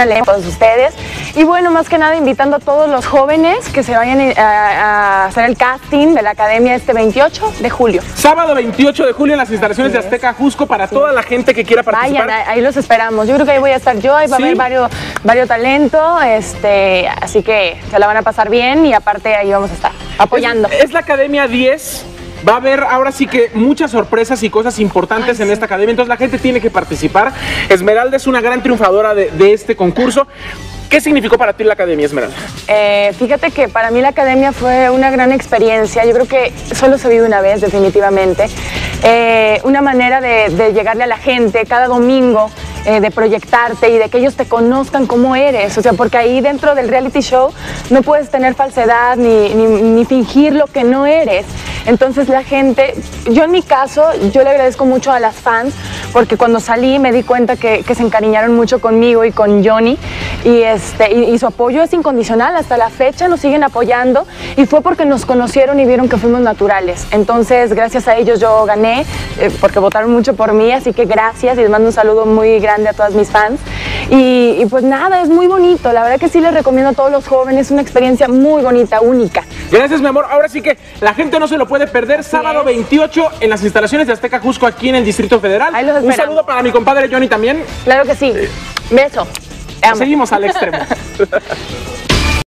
a todos ustedes. Y bueno, más que nada invitando a todos los jóvenes que se vayan a, a hacer el casting de la academia este 28 de julio. Sábado 28 de julio en las instalaciones de Azteca Jusco para toda la gente que quiera participar. Vayan, ahí los esperamos. Yo creo que ahí voy a estar yo, ahí va a Sí. haber varios, varios talentos, este, así que se la van a pasar bien y aparte ahí vamos a estar apoyando. Es, es la Academia 10. Va a haber ahora sí que muchas sorpresas y cosas importantes en esta academia, entonces la gente tiene que participar. Esmeralda es una gran triunfadora de, de este concurso. ¿Qué significó para ti la academia, Esmeralda? Eh, fíjate que para mí la academia fue una gran experiencia. Yo creo que solo se vive una vez, definitivamente. Eh, una manera de, de llegarle a la gente cada domingo, eh, de proyectarte y de que ellos te conozcan como eres. O sea, porque ahí dentro del reality show no puedes tener falsedad ni, ni, fingir lo que no eres. Entonces la gente, yo en mi caso, yo le agradezco mucho a las fans porque cuando salí me di cuenta que, que se encariñaron mucho conmigo y con Johnny y, este, y su apoyo es incondicional, hasta la fecha nos siguen apoyando y fue porque nos conocieron y vieron que fuimos naturales. Entonces gracias a ellos yo gané eh, porque votaron mucho por mí, así que gracias y les mando un saludo muy grande a todas mis fans. Y, y pues nada, es muy bonito, la verdad que sí les recomiendo a todos los jóvenes, una experiencia muy bonita, única. Gracias, mi amor. Ahora sí que la gente no se lo puede perder. Sábado es. 28 en las instalaciones de Azteca Jusco aquí en el Distrito Federal. Ahí los Un saludo para mi compadre Johnny también. Claro que sí. Beso. Seguimos al extremo.